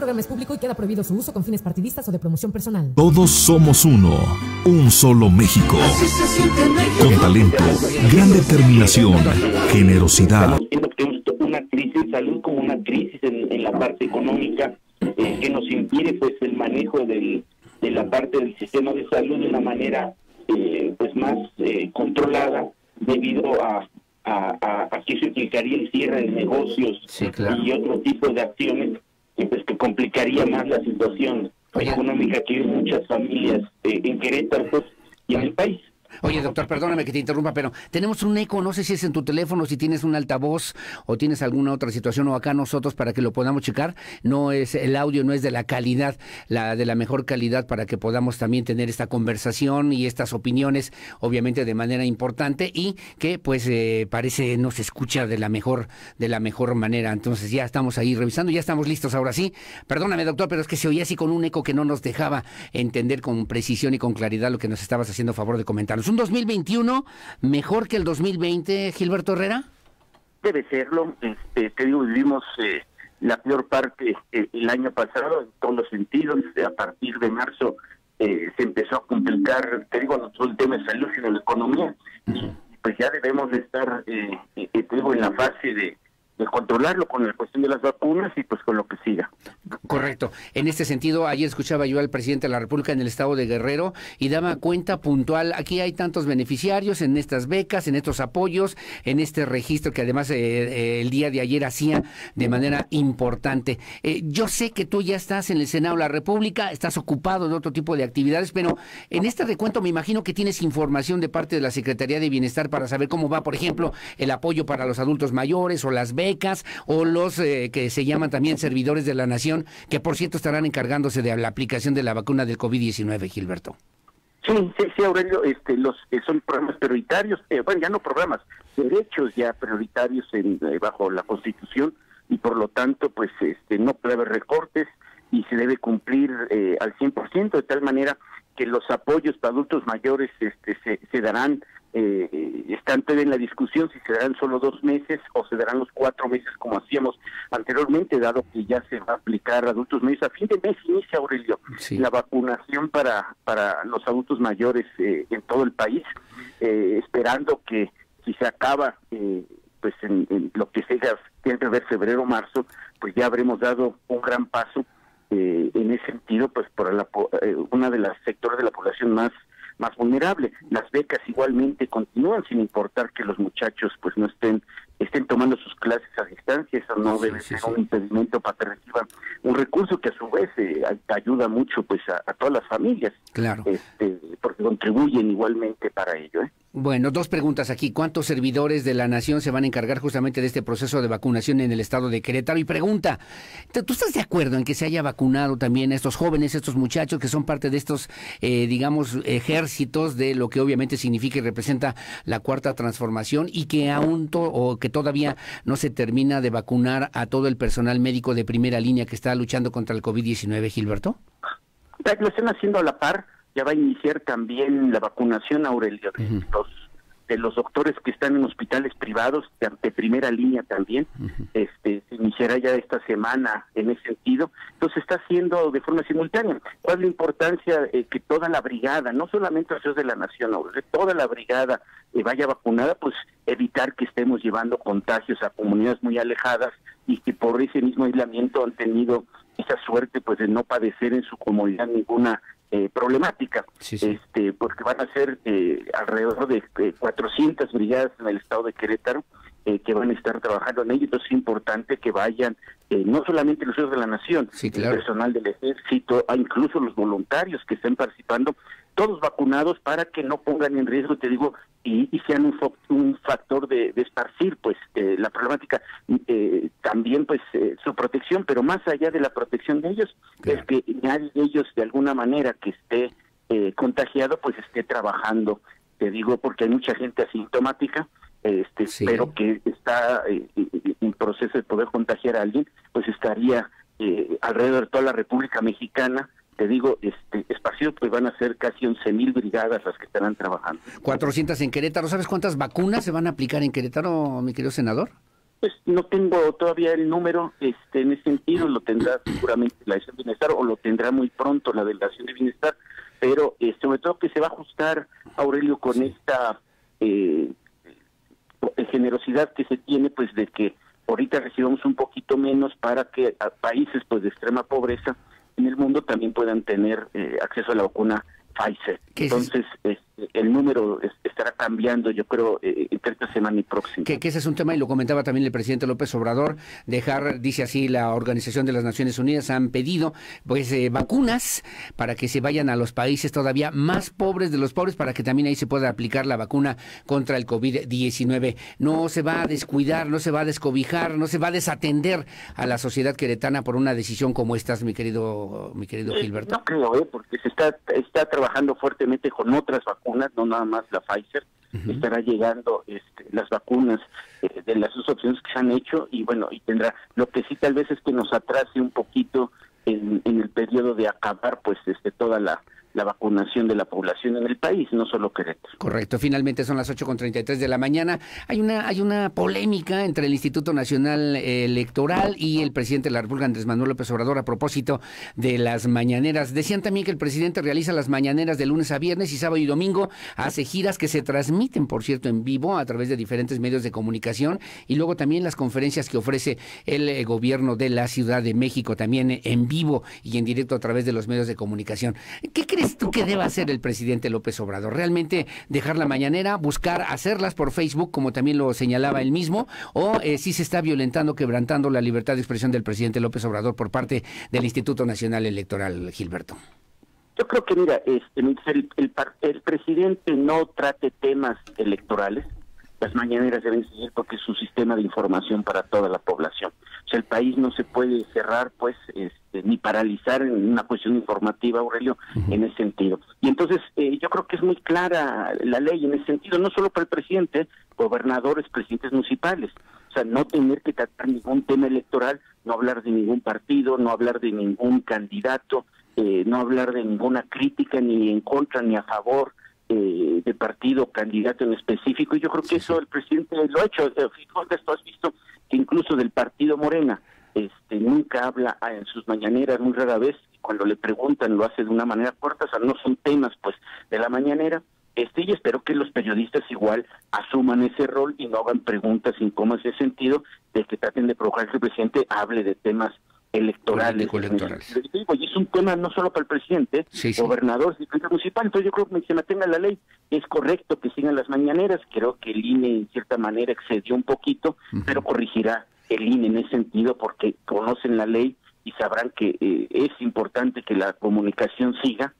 programa es público y queda prohibido su uso con fines partidistas o de promoción personal. Todos somos uno, un solo México. Con talento, gran determinación, generosidad. Una crisis de salud como una crisis en, la parte económica eh, que nos impide pues el manejo del, de la parte del sistema de salud de una manera eh, pues más eh, controlada debido a, a, a, que eso implicaría el cierre de negocios y otro tipo de acciones pues, que complicaría más la situación económica que viven muchas familias eh, en Querétaro pues, y en el país. Oye, doctor, perdóname que te interrumpa, pero tenemos un eco, no sé si es en tu teléfono, si tienes un altavoz o tienes alguna otra situación o acá nosotros para que lo podamos checar. No es el audio, no es de la calidad, la de la mejor calidad para que podamos también tener esta conversación y estas opiniones, obviamente de manera importante y que pues eh, parece no se escucha de la mejor de la mejor manera. Entonces ya estamos ahí revisando, ya estamos listos ahora sí. Perdóname, doctor, pero es que se oía así con un eco que no nos dejaba entender con precisión y con claridad lo que nos estabas haciendo favor de comentar un 2021 mejor que el 2020, Gilberto Herrera? Debe serlo. Este, te digo, vivimos eh, la peor parte eh, el año pasado en todos los sentidos. A partir de marzo eh, se empezó a complicar, te digo, no solo el tema de salud, sino la economía. Pues ya debemos de estar, te digo, en la fase de controlarlo con la cuestión de las vacunas y pues con lo que siga. Correcto. En este sentido, ayer escuchaba yo al presidente de la República en el estado de Guerrero y daba cuenta puntual, aquí hay tantos beneficiarios en estas becas, en estos apoyos, en este registro que además eh, eh, el día de ayer hacía de manera importante. Eh, yo sé que tú ya estás en el Senado de la República, estás ocupado en otro tipo de actividades, pero en este recuento me imagino que tienes información de parte de la Secretaría de Bienestar para saber cómo va, por ejemplo, el apoyo para los adultos mayores o las becas o los eh, que se llaman también servidores de la nación, que por cierto estarán encargándose de la aplicación de la vacuna del COVID-19, Gilberto. Sí, sí, sí, Aurelio, este, los eh, son programas prioritarios, eh, bueno, ya no programas, derechos ya prioritarios en, bajo la Constitución y por lo tanto, pues, este, no puede haber recortes y se debe cumplir al 100% de tal manera que los apoyos para adultos mayores este, se, se darán eh, están todavía en la discusión si se darán solo dos meses o se darán los cuatro meses como hacíamos anteriormente, dado que ya se va a aplicar a adultos mayores. A fin de mes inicia, Aurelio, la vacunación para, para los adultos mayores eh, en todo el país, eh, esperando que si se acaba, eh, pues en, lo que sea, tiene que ver febrero o marzo, pues ya habremos dado un gran paso en ese sentido, pues por la, una de las sectores de la población más más vulnerable. Las becas igualmente continúan sin importar que los muchachos pues no estén estén tomando sus clases a distancia, eso no debe ser un impedimento para que reciban un recurso que a su vez eh, ayuda mucho pues a, todas las familias, claro, este, porque contribuyen igualmente para ello. ¿eh? Bueno, dos preguntas aquí. ¿Cuántos servidores de la nación se van a encargar justamente de este proceso de vacunación en el estado de Querétaro? Y pregunta, ¿tú estás de acuerdo en que se haya vacunado también a estos jóvenes, estos muchachos que son parte de estos, eh, digamos, ejércitos de lo que obviamente significa y representa la cuarta transformación y que aún o que todavía no se termina de vacunar a todo el personal médico de primera línea que está luchando contra el COVID-19, Gilberto? Lo están haciendo a la par ya va a iniciar también la vacunación, Aurelio, de, los, de los doctores que están en hospitales privados, de, primera línea también. este Se iniciará ya esta semana en ese sentido. Entonces está haciendo de forma simultánea. ¿Cuál es la importancia eh, que toda la brigada, no solamente los de la Nación, toda la brigada eh, vaya vacunada? Pues evitar que estemos llevando contagios a comunidades muy alejadas y que por ese mismo aislamiento han tenido esa suerte pues de no padecer en su comunidad ninguna eh, problemática, este porque van a ser eh, alrededor de 400 eh, brigadas en el estado de Querétaro que van a estar trabajando en ello. Entonces es importante que vayan no solamente los ciudadanos de la nación, el personal del ejército, incluso los voluntarios que estén participando, todos vacunados para que no pongan en riesgo, te digo, y, sean un, un factor de, esparcir pues eh, la problemática eh, también pues eh, su protección pero más allá de la protección de ellos es que nadie de ellos de alguna manera que esté contagiado pues esté trabajando te digo porque hay mucha gente asintomática este pero que está en proceso de poder contagiar a alguien pues estaría alrededor de toda la República Mexicana te digo, este, espacio pues van a ser casi 11 mil brigadas las que estarán trabajando. 400 en Querétaro. ¿Sabes cuántas vacunas se van a aplicar en Querétaro, mi querido senador? Pues no tengo todavía el número este en ese sentido, lo tendrá seguramente la Delegación de Bienestar o lo tendrá muy pronto la Delegación de Bienestar, pero eh, sobre todo que se va a ajustar, Aurelio, con esta eh, generosidad que se tiene, pues de que ahorita recibamos un poquito menos para que a países pues de extrema pobreza en el mundo también puedan tener eh, acceso a la vacuna Pfizer. Entonces, este, el número estará cambiando, yo creo, eh, entre esta semana y próxima. Que, ese es un tema, y lo comentaba también el presidente López Obrador, dejar, dice así, la Organización de las Naciones Unidas han pedido pues eh, vacunas para que se vayan a los países todavía más pobres de los pobres, para que también ahí se pueda aplicar la vacuna contra el COVID-19. No se va a descuidar, no se va a descobijar, no se va a desatender a la sociedad queretana por una decisión como estas, mi querido, mi querido eh, Gilberto. No creo, ¿eh? porque se está, está trabajando fuertemente con otras vacunas no nada más la Pfizer, estará llegando este, las vacunas eh, de las dos opciones que se han hecho y bueno, y tendrá, lo que sí tal vez es que nos atrase un poquito en, en el periodo de acabar pues este toda la la vacunación de la población en el país, no solo Querétaro. Correcto. Finalmente son las 8.33 de la mañana. Hay una, hay una polémica entre el Instituto Nacional Electoral y el presidente de la República, Andrés Manuel López Obrador, a propósito de las mañaneras. Decían también que el presidente realiza las mañaneras de lunes a viernes y sábado y domingo. Hace giras que se transmiten, por cierto, en vivo a través de diferentes medios de comunicación y luego también las conferencias que ofrece el eh, gobierno de la Ciudad de México, también en vivo y en directo a través de los medios de comunicación. ¿Qué crees? Crees tú que deba hacer el presidente López Obrador? ¿Realmente dejar la mañanera, buscar hacerlas por Facebook, como también lo señalaba él mismo, o eh, si se está violentando, quebrantando la libertad de expresión del presidente López Obrador por parte del Instituto Nacional Electoral, Gilberto? Yo creo que, mira, este, el, el presidente no trate temas electorales, las mañaneras deben seguir porque es un sistema de información para toda la población. O sea, el país no se puede cerrar, pues, este, ni paralizar en una cuestión informativa, Aurelio, en ese sentido. Y entonces, eh, yo creo que es muy clara la ley en ese sentido, no solo para el presidente, gobernadores, presidentes municipales. O sea, no tener que tratar ningún tema electoral, no hablar de ningún partido, no hablar de ningún candidato, eh, no hablar de ninguna crítica ni en contra ni a favor eh, de partido candidato en específico y yo creo que eso el presidente lo ha hecho. Eh, esto has visto que incluso del partido Morena este nunca habla ah, en sus mañaneras muy rara vez cuando le preguntan lo hace de una manera corta o sea no son temas pues de la mañanera. Este y espero que los periodistas igual asuman ese rol y no hagan preguntas incómodas en ese sentido de que traten de provocar que el presidente hable de temas electorales. Y es un tema no solo para el presidente, gobernador, secretario municipal, entonces yo creo que se mantenga la ley. Es correcto que sigan las mañaneras, creo que el INE en cierta manera excedió un poquito, pero corregirá el INE en ese sentido porque conocen la ley y sabrán que eh, es importante que la comunicación siga,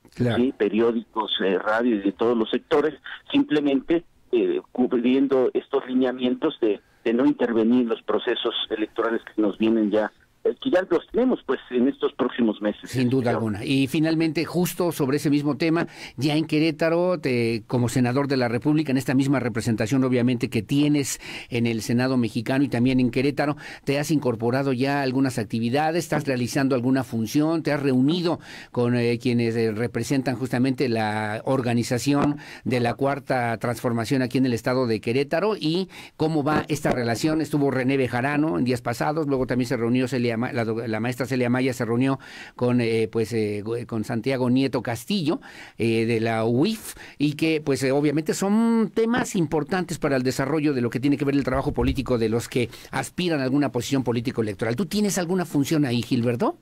periódicos, eh, radio y de todos los sectores, simplemente eh, cubriendo estos lineamientos de, de no intervenir en los procesos electorales que nos vienen ya que ya los tenemos pues en estos próximos meses. Sin duda alguna. Y finalmente, justo sobre ese mismo tema, ya en Querétaro, te, como senador de la República, en esta misma representación obviamente que tienes en el Senado mexicano y también en Querétaro, te has incorporado ya algunas actividades, estás realizando alguna función, te has reunido con eh, quienes eh, representan justamente la organización de la cuarta transformación aquí en el estado de Querétaro y cómo va esta relación. Estuvo René Bejarano en días pasados, luego también se reunió Celia la, maestra Celia Maya se reunió con, eh, pues, eh, con Santiago Nieto Castillo eh, de la UIF y que pues obviamente son temas importantes para el desarrollo de lo que tiene que ver el trabajo político de los que aspiran a alguna posición político-electoral. ¿Tú tienes alguna función ahí, Gilberto?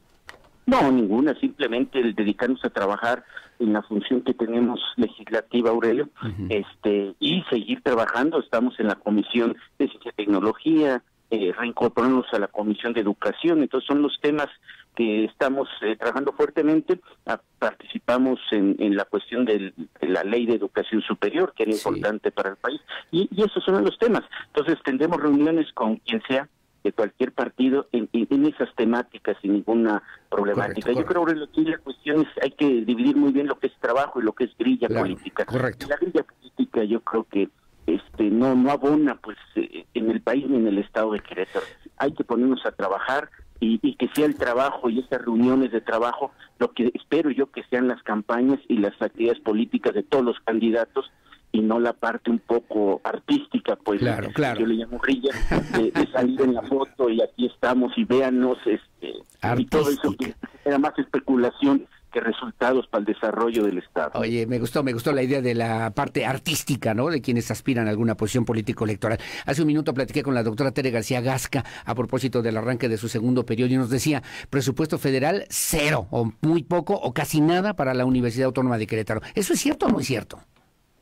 No, ninguna, simplemente el dedicarnos a trabajar en la función que tenemos legislativa, Aurelio, este y seguir trabajando. Estamos en la Comisión de Ciencia y Tecnología, eh, reincorporarnos a la Comisión de Educación. Entonces son los temas que estamos eh, trabajando fuertemente. Ah, participamos en, la cuestión de la ley de educación superior, que era importante para el país. Y, esos son los temas. Entonces tendremos reuniones con quien sea de cualquier partido en, esas temáticas sin ninguna problemática. Yo creo que aquí la cuestión es hay que dividir muy bien lo que es trabajo y lo que es grilla política. Correcto. La grilla política yo creo que este no no abona pues eh, en el país ni en el estado de Querétaro. Hay que ponernos a trabajar y, que sea el trabajo y esas reuniones de trabajo lo que espero yo que sean las campañas y las actividades políticas de todos los candidatos y no la parte un poco artística, pues claro, claro. yo le llamo brilla, de, salir en la foto y aquí estamos y véanos, este, y todo eso que era más especulación que resultados para el desarrollo del Estado. Oye, me gustó, me gustó la idea de la parte artística, ¿no? De quienes aspiran a alguna posición político-electoral. Hace un minuto platiqué con la doctora Tere García Gasca a propósito del arranque de su segundo periodo y nos decía, presupuesto federal cero, o muy poco, o casi nada para la Universidad Autónoma de Querétaro. ¿Eso es cierto o no es cierto?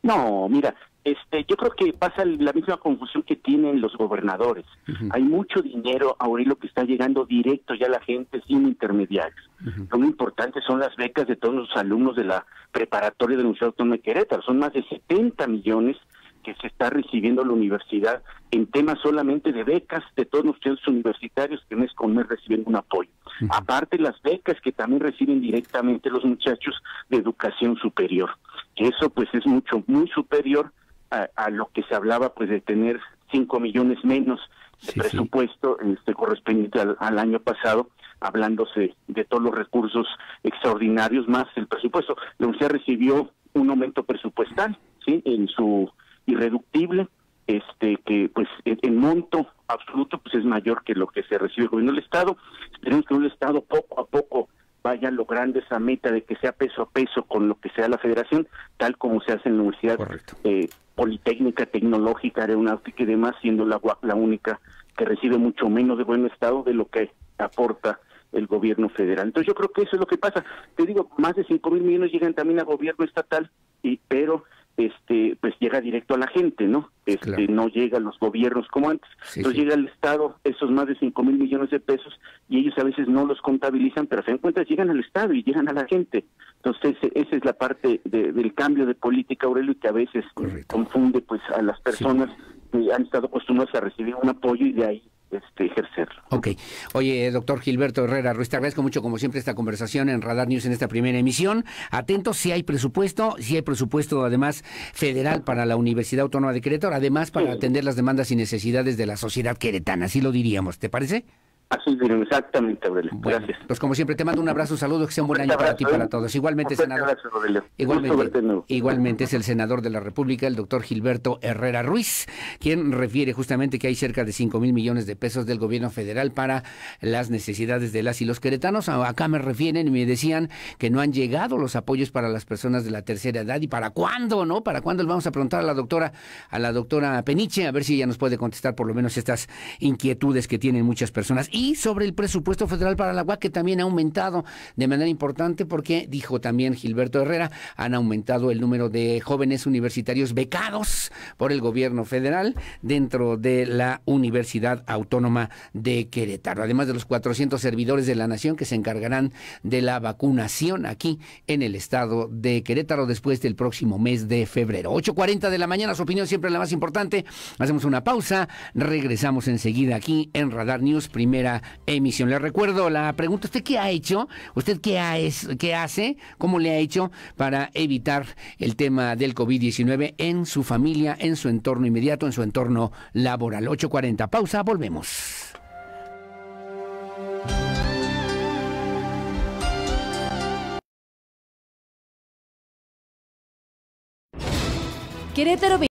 No, mira, este, yo creo que pasa la misma confusión que tienen los gobernadores. Hay mucho dinero, Aurelio, que está llegando directo ya a la gente sin intermediarios. Lo muy importante son las becas de todos los alumnos de la preparatoria de la Universidad Autónoma de Querétaro. Son más de 70 millones que se está recibiendo la universidad en temas solamente de becas de todos los estudiantes universitarios que mes con mes reciben un apoyo. Aparte las becas que también reciben directamente los muchachos de educación superior. Eso pues es mucho, muy superior a, lo que se hablaba pues de tener 5 millones menos de presupuesto este correspondiente al, año pasado hablándose de todos los recursos extraordinarios más el presupuesto. La universidad recibió un aumento presupuestal sí en su irreductible este que pues en, monto absoluto pues es mayor que lo que se recibe el gobierno del estado. Esperemos que el estado poco a poco vaya logrando esa meta de que sea peso a peso con lo que sea la federación, tal como se hace en la Universidad eh, Politécnica, Tecnológica, Aeronáutica y demás, siendo la la única que recibe mucho menos de buen estado de lo que aporta el gobierno federal. Entonces yo creo que eso es lo que pasa. Te digo, más de cinco mil millones llegan también al gobierno estatal, y pero este pues llega directo a la gente, ¿no? Este no llega a los gobiernos como antes. Entonces llega al Estado esos más de cinco mil millones de pesos y ellos a veces no los contabilizan, pero a fin de cuentas llegan al Estado y llegan a la gente. Entonces esa es la parte del cambio de política, Aurelio, que a veces confunde pues a las personas que han estado acostumbradas a recibir un apoyo y de ahí este, ejercerlo. Ok. Oye, doctor Gilberto Herrera Ruiz, te agradezco mucho, como siempre, esta conversación en Radar News en esta primera emisión. Atentos si hay presupuesto, si hay presupuesto además federal para la Universidad Autónoma de Querétaro, además para atender las demandas y necesidades de la sociedad queretana, así lo diríamos. ¿Te parece? Así es, exactamente, Aurelio. Gracias. Pues como siempre, te mando un abrazo, un saludo, que sea un buen año para ti y para ¿eh? todos. Igualmente, senador. igualmente, igualmente es el senador de la República, el doctor Gilberto Herrera Ruiz, quien refiere justamente que hay cerca de 5 mil millones de pesos del gobierno federal para las necesidades de las y los queretanos. Acá me refieren y me decían que no han llegado los apoyos para las personas de la tercera edad y para cuándo, ¿no? ¿Para cuándo le vamos a preguntar a la doctora, a la doctora Peniche, a ver si ella nos puede contestar por lo menos estas inquietudes que tienen muchas personas y sobre el presupuesto federal para la UAC, que también ha aumentado de manera importante porque, dijo también Gilberto Herrera, han aumentado el número de jóvenes universitarios becados por el gobierno federal dentro de la Universidad Autónoma de Querétaro, además de los 400 servidores de la nación que se encargarán de la vacunación aquí en el estado de Querétaro después del próximo mes de febrero. 8.40 de la mañana, su opinión siempre la más importante. Hacemos una pausa, regresamos enseguida aquí en Radar News, primera emisión. Le recuerdo la pregunta, ¿usted qué ha hecho? ¿Usted qué, ha, es, qué hace? ¿Cómo le ha hecho para evitar el tema del COVID-19 en su familia, en su entorno inmediato, en su entorno laboral? 8.40, pausa, volvemos. Querétaro